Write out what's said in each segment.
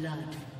blood.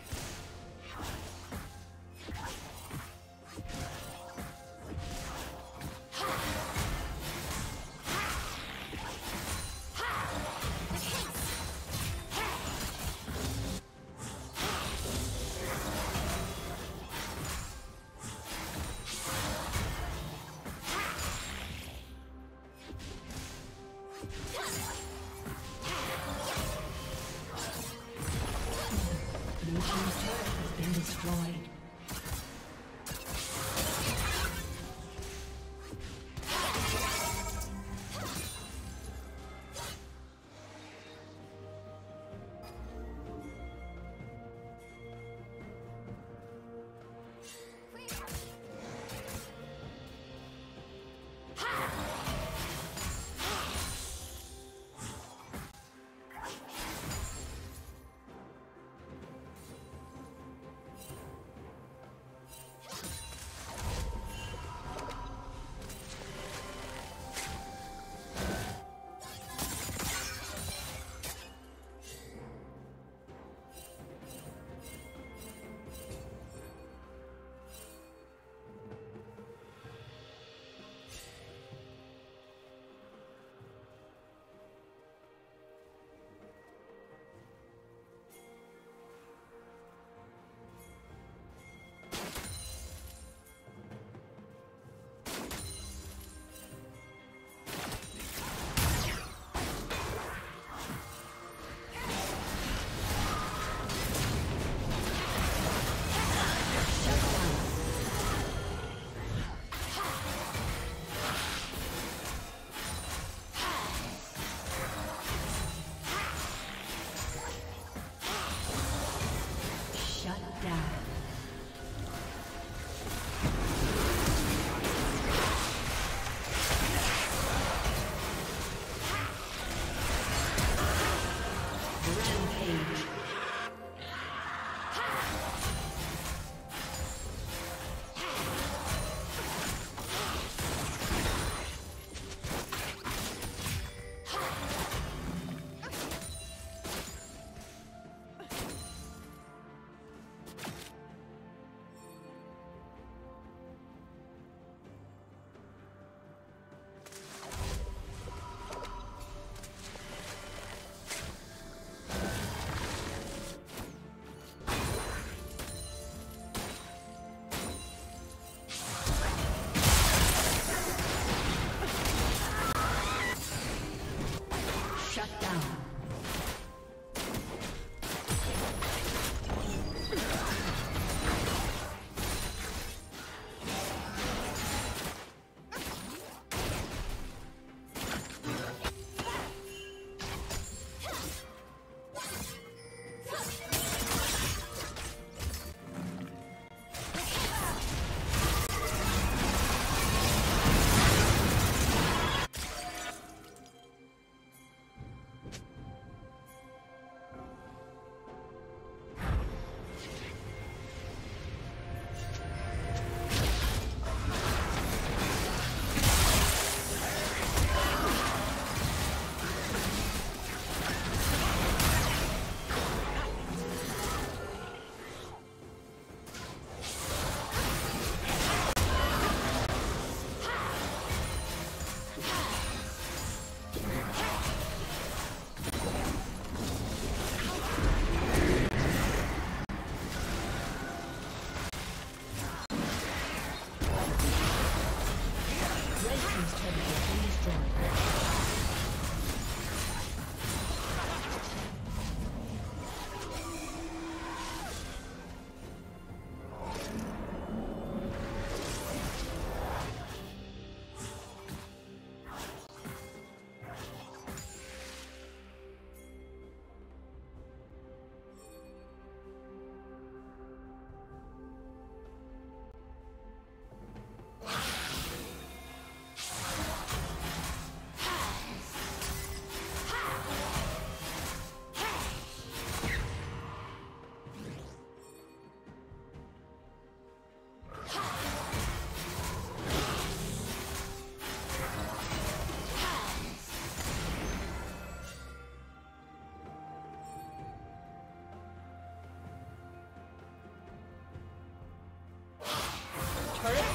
Rampage.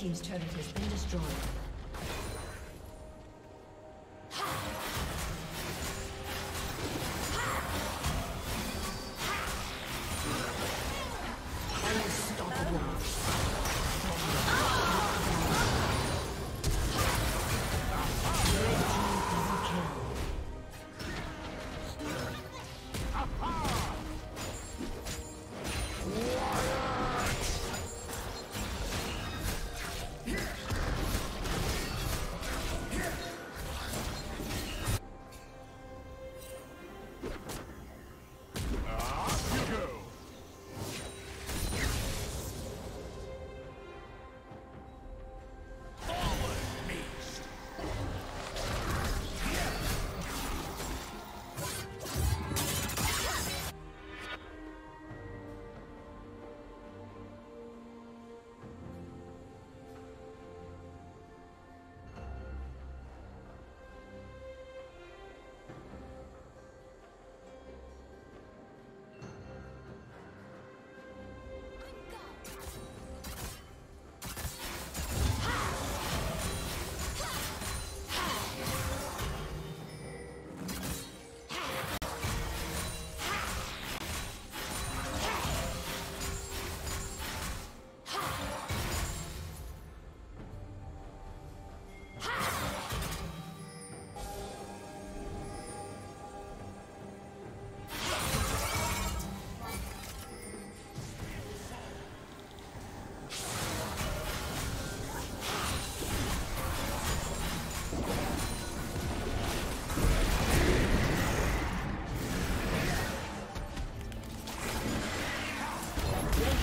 team's turret has been destroyed. Yeah.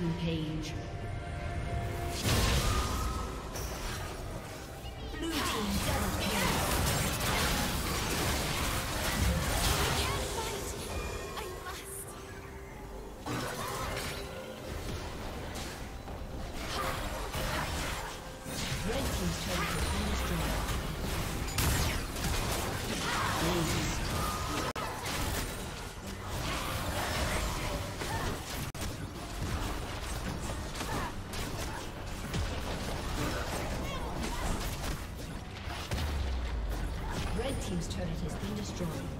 Rampage. joined.